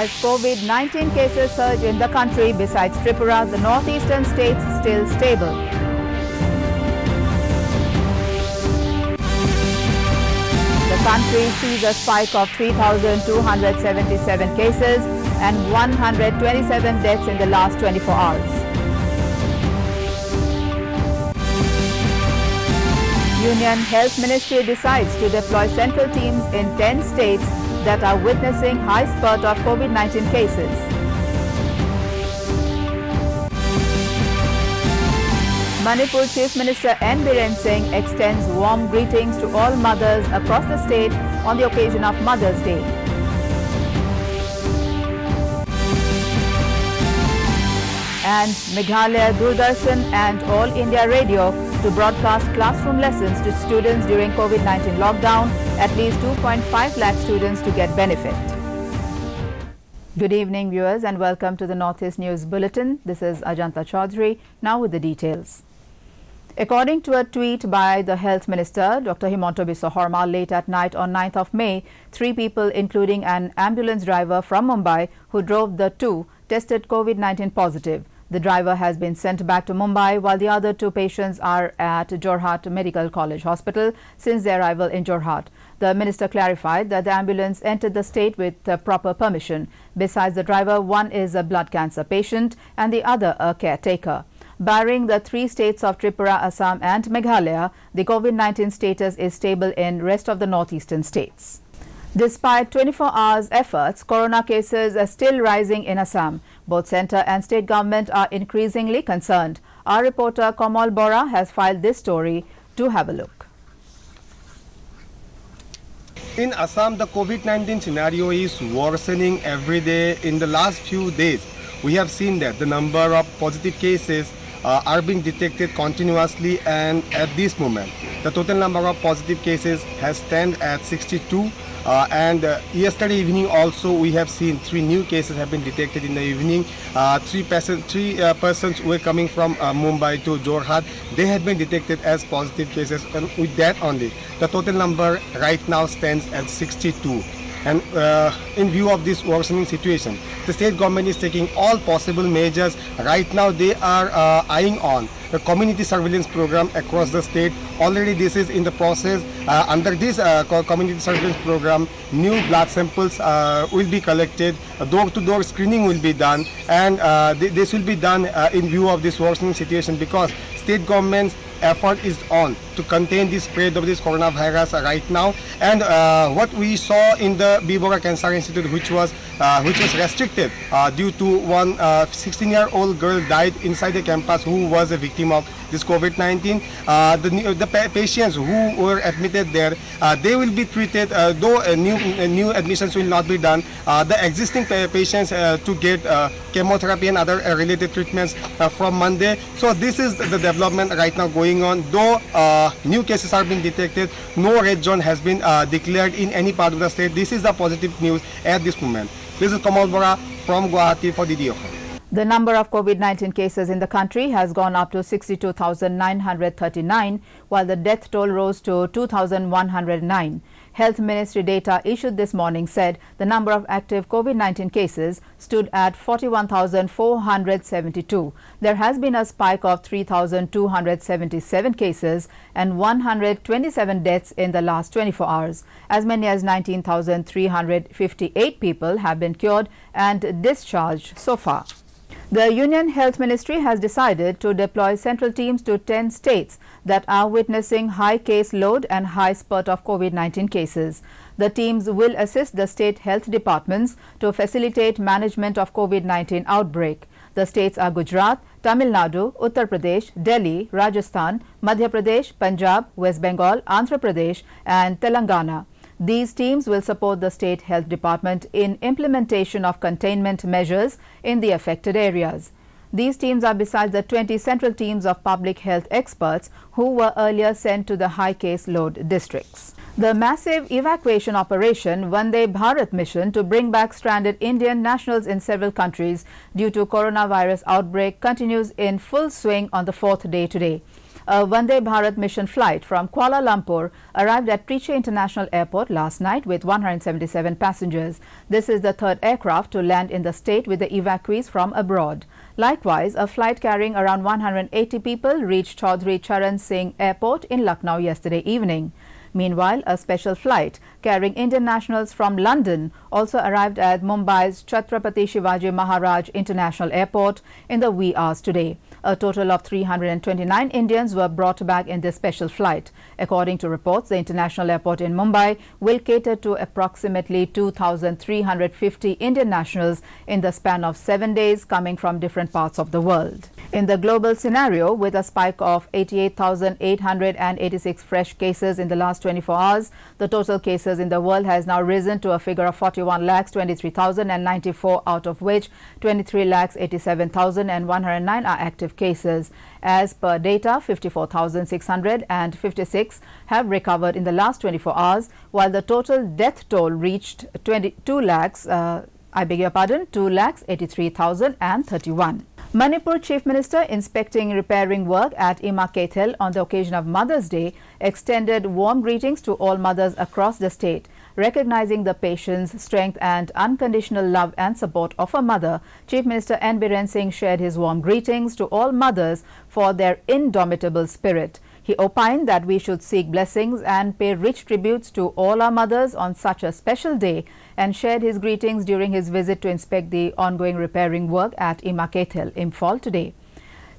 As COVID-19 cases surge in the country, besides Tripura, the northeastern states still stable. The country sees a spike of 3,277 cases and 127 deaths in the last 24 hours. Union Health Ministry decides to deploy central teams in 10 states that are witnessing high spurt of COVID-19 cases. Manipur Chief Minister N. Biren Singh extends warm greetings to all mothers across the state on the occasion of Mother's Day. And Meghalaya Doordarshan and All India Radio to broadcast classroom lessons to students during COVID-19 lockdown, at least 2.5 lakh students to get benefit. Good evening viewers and welcome to the Northeast News Bulletin. This is Ajanta Chaudhary. Now with the details. According to a tweet by the Health Minister, Dr. Himanta Biswa Sarma, late at night on 9th of May, three people including an ambulance driver from Mumbai who drove the two tested COVID-19 positive. The driver has been sent back to Mumbai while the other two patients are at Jorhat Medical College Hospital since their arrival in Jorhat. The minister clarified that the ambulance entered the state with uh, proper permission. Besides the driver, one is a blood cancer patient and the other a caretaker. Barring the three states of Tripura, Assam and Meghalaya, the COVID-19 status is stable in rest of the northeastern states. Despite 24 hours efforts, corona cases are still rising in Assam. Both centre and state government are increasingly concerned. Our reporter Kamal Bora has filed this story. Do have a look. In Assam, the COVID-19 scenario is worsening every day. In the last few days, we have seen that the number of positive cases uh, are being detected continuously and at this moment, the total number of positive cases has stand at 62 uh, and uh, yesterday evening also we have seen three new cases have been detected in the evening. Uh, three, person, three uh, persons were coming from uh, Mumbai to Jorhat. They had been detected as positive cases and with that only the total number right now stands at 62. And uh, in view of this worsening situation, the state government is taking all possible measures. Right now they are eyeing on the community surveillance program across the state. Already this is in the process. Uh, under this uh, community surveillance program, new blood samples uh, will be collected, door-to-door -door screening will be done, and uh, th this will be done uh, in view of this worsening situation because state governments effort is on to contain the spread of this coronavirus right now. And uh, what we saw in the B. Borooah Cancer Institute, which was uh, which was restricted uh, due to one 16-year-old uh, girl died inside the campus who was a victim of this COVID-19. Uh, the the patients who were admitted there, uh, they will be treated. Uh, though new new admissions will not be done, uh, the existing pa patients uh, to get chemotherapy and other related treatments from Monday. So this is the development right now going on. Though new cases are being detected. No red zone has been uh, declared in any part of the state. This is the positive news at this moment. This is Kamal Bora from Guwahati for DDO. The number of COVID-19 cases in the country has gone up to 62,939, while the death toll rose to 2,109. Health Ministry data issued this morning said the number of active COVID-19 cases stood at 41,472. There has been a spike of 3,277 cases and 127 deaths in the last 24 hours. As many as 19,358 people have been cured and discharged so far. The Union Health Ministry has decided to deploy central teams to 10 states that are witnessing high case load and high spurt of COVID-19 cases. The teams will assist the state health departments to facilitate management of COVID-19 outbreak. The states are Gujarat, Tamil Nadu, Uttar Pradesh, Delhi, Rajasthan, Madhya Pradesh, Punjab, West Bengal, Andhra Pradesh and Telangana. These teams will support the State Health Department in implementation of containment measures in the affected areas. These teams are besides the 20 central teams of public health experts who were earlier sent to the high case load districts. The massive evacuation operation Vande Bharat mission to bring back stranded Indian nationals in several countries due to coronavirus outbreak continues in full swing on the fourth day today. A Vande Bharat mission flight from Kuala Lumpur arrived at Trichy International Airport last night with 177 passengers. This is the third aircraft to land in the state with the evacuees from abroad. Likewise, a flight carrying around 180 people reached Chaudhry Charan Singh Airport in Lucknow yesterday evening. Meanwhile, a special flight carrying Indian nationals from London also arrived at Mumbai's Chhatrapati Shivaji Maharaj International Airport in the wee hours today. A total of 329 Indians were brought back in this special flight. According to reports, the international airport in Mumbai will cater to approximately 2,350 Indian nationals in the span of seven days coming from different parts of the world. In the global scenario, with a spike of 88,886 fresh cases in the last 24 hours, the total cases in the world has now risen to a figure of 41 lakhs 23,094, out of which 23 lakhs 87,109 are active cases. As per data, 54,656 have recovered in the last 24 hours, while the total death toll reached 22 lakhs, uh, I beg your pardon, 2 lakhs 83,031. Manipur Chief Minister inspecting repairing work at Ima Keithel on the occasion of Mother's Day extended warm greetings to all mothers across the state. Recognizing the patience, strength and unconditional love and support of a mother, Chief Minister N. Biren Singh shared his warm greetings to all mothers for their indomitable spirit. He opined that we should seek blessings and pay rich tributes to all our mothers on such a special day and shared his greetings during his visit to inspect the ongoing repairing work at Ima Keithel, Imphal today.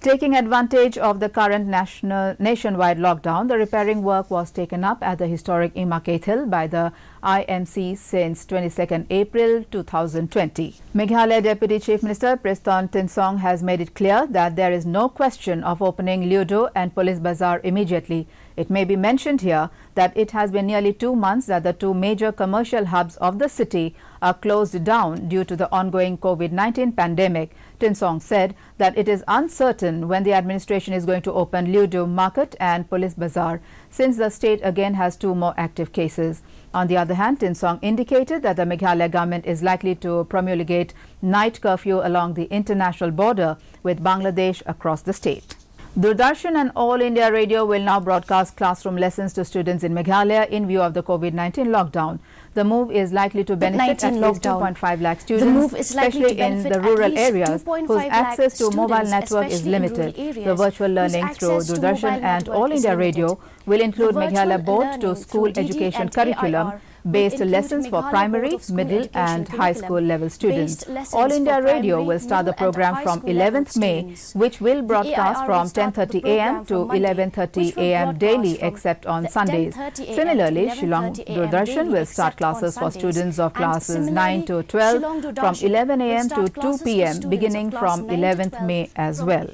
Taking advantage of the current national nationwide lockdown, the repairing work was taken up at the historic Ima Keithel by the IMC since 22nd April 2020. Meghalaya Deputy Chief Minister Preston Tynsong has made it clear that there is no question of opening Iewduh and Police Bazaar immediately. It may be mentioned here that it has been nearly two months that the two major commercial hubs of the city are closed down due to the ongoing COVID-19 pandemic. Tynsong said that it is uncertain when the administration is going to open Iewduh Market and Police Bazaar since the state again has two more active cases. On the other hand, Tynsong indicated that the Meghalaya government is likely to promulgate night curfew along the international border with Bangladesh across the state. Doordarshan and All India Radio will now broadcast classroom lessons to students in Meghalaya in view of the COVID-19 lockdown. The move is likely to benefit at least 2.5 lakh students, especially in the rural areas whose access to mobile network is limited. The virtual learning through Doordarshan and All India Radio will include Meghalaya Board to School Education Curriculum based lessons for primary, middle and high school level students. All India Radio will start the program from 11th May, which will broadcast from 10.30 am to 11.30 am daily except on Sundays. Similarly, Shillong Doordarshan will start classes for students of classes 9 to 12 from 11 am to 2 pm beginning from 11th May as well.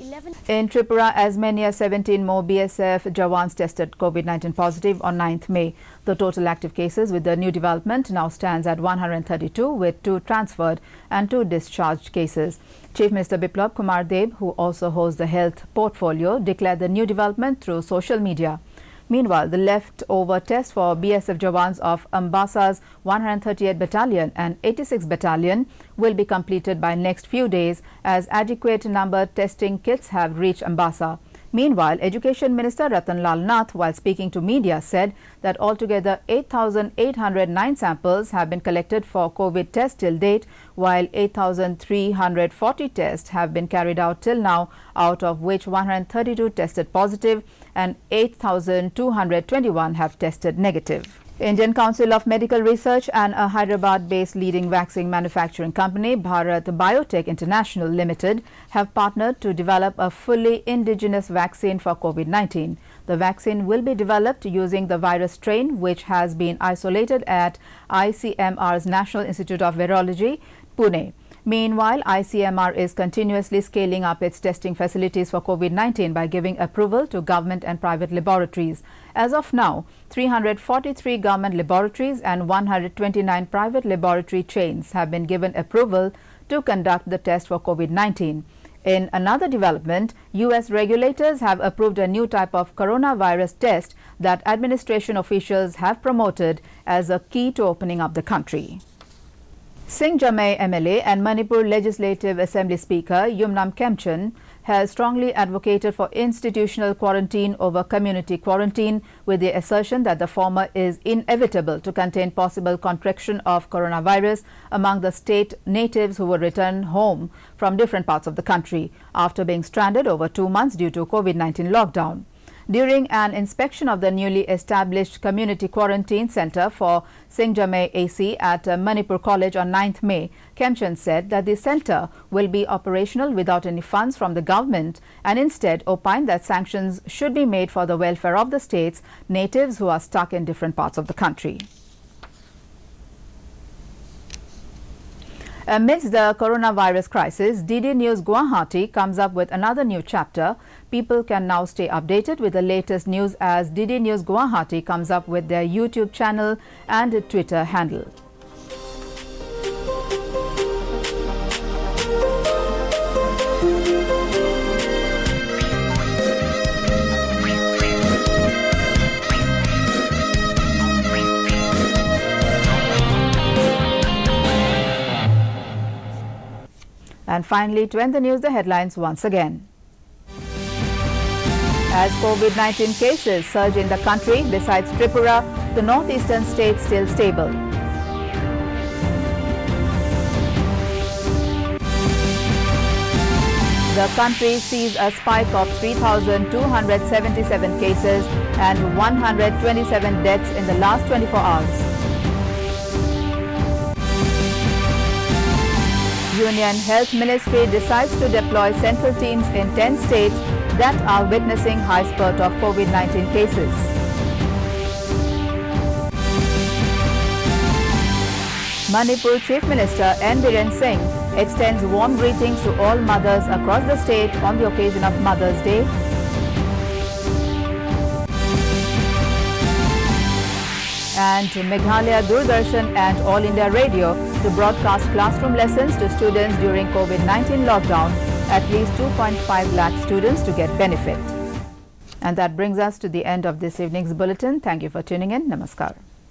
In Tripura, as many as 17 more BSF Jawans tested COVID-19 positive on 9th May. The total active cases with the new development now stands at 132 with two transferred and two discharged cases. Chief Minister Biplab Kumar Deb, who also holds the health portfolio, declared the new development through social media. Meanwhile, the leftover test for BSF Jawans of Ambassa's 138 Battalion and 86 Battalion will be completed by next few days as adequate number testing kits have reached Ambassa. Meanwhile, Education Minister Ratan Lal Nath, while speaking to media, said that altogether 8,809 samples have been collected for COVID tests till date, while 8,340 tests have been carried out till now, out of which 132 tested positive and 8,221 have tested negative. Indian Council of Medical Research and a Hyderabad-based leading vaccine manufacturing company, Bharat Biotech International Limited, have partnered to develop a fully indigenous vaccine for COVID-19. The vaccine will be developed using the virus strain which has been isolated at ICMR's National Institute of Virology, Pune. Meanwhile, ICMR is continuously scaling up its testing facilities for COVID-19 by giving approval to government and private laboratories. As of now, 343 government laboratories and 129 private laboratory chains have been given approval to conduct the test for COVID-19. In another development, U.S. regulators have approved a new type of coronavirus test that administration officials have promoted as a key to opening up the country. Singjamei MLA and Manipur Legislative Assembly Speaker Yumnam Khemchand has strongly advocated for institutional quarantine over community quarantine with the assertion that the former is inevitable to contain possible contraction of coronavirus among the state natives who will return home from different parts of the country after being stranded over two months due to COVID-19 lockdown. During an inspection of the newly established community quarantine center for Singjamei AC at uh, Manipur College on 9th May, Khemchand said that the center will be operational without any funds from the government and instead opined that sanctions should be made for the welfare of the state's natives who are stuck in different parts of the country. Amidst the coronavirus crisis, DD News Guwahati comes up with another new chapter. People can now stay updated with the latest news as DD News Guwahati comes up with their YouTube channel and Twitter handle. And finally, to end the news, the headlines once again. As COVID-19 cases surge in the country, besides Tripura, the northeastern states still stable. The country sees a spike of 3,277 cases and 127 deaths in the last 24 hours. Union Health Ministry decides to deploy central teams in 10 states that are witnessing high spurt of COVID-19 cases. Manipur Chief Minister N. Biren Singh extends warm greetings to all mothers across the state on the occasion of Mother's Day and Meghalaya Doordarshan and All India Radio to broadcast classroom lessons to students during COVID-19 lockdown, at least 2.5 lakh students to get benefit. And that brings us to the end of this evening's bulletin. Thank you for tuning in. Namaskar.